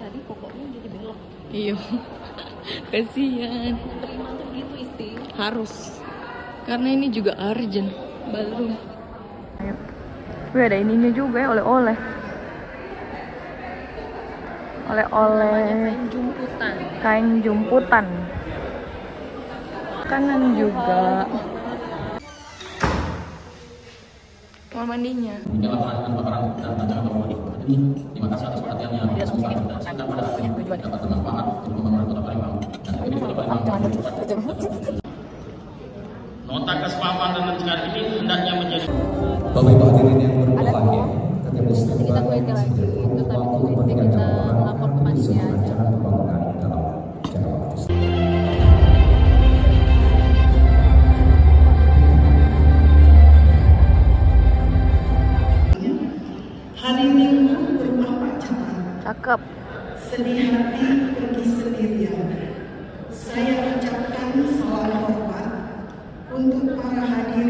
habis ini. Iya. Kasihan. terima tuh gitu isti Harus. Karena ini juga urgent. Belum. Wih ada ininya juga ya oleh-oleh. Oleh-oleh kain jumputan kain jumputan. Kanan juga. Kamar mandinya. Peperangan dan kasih atas perhatiannya. Semoga pada akhirnya dapat bermanfaat untuk pembangunan kota Palembang. Dan kota Palembang. Nota kesepahaman dan rencana ini hendaknya menjadi Bapak Ibu hadirin yang berbahagia, kita kuliah lagi. terus habis itu isti kita lapor ke panitia aja. rencana pembangunan dalam jangka waktu. Hari pacaran, Cakep. sedih hati pergi sendirian. Saya ucapkan salam hormat untuk para hadirin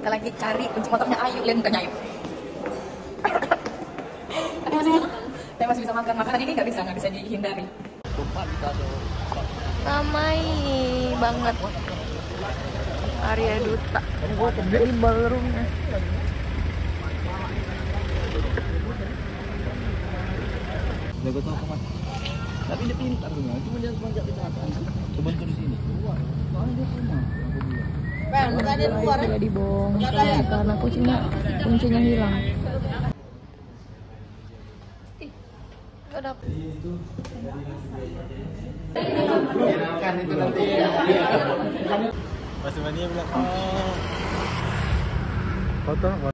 Nih cari kunci motornya Ayu, lihat mukanya Ayu. Tapi masih, tapi masih bisa makan. Makanan ini nggak bisa, nggak bisa dihindari. ramai banget area duta di ballroomnya Jago tahu ke mana. Tapi dia pintar tuh, cuma dia semenjak di sana. Coba tuh di sini. Keluar. Soalnya dia rumah. Bilang. juga dibongkar karena kuncinya kuncinya hilang Ih, nggak dapet. Pas dia bilang, oh. Foto,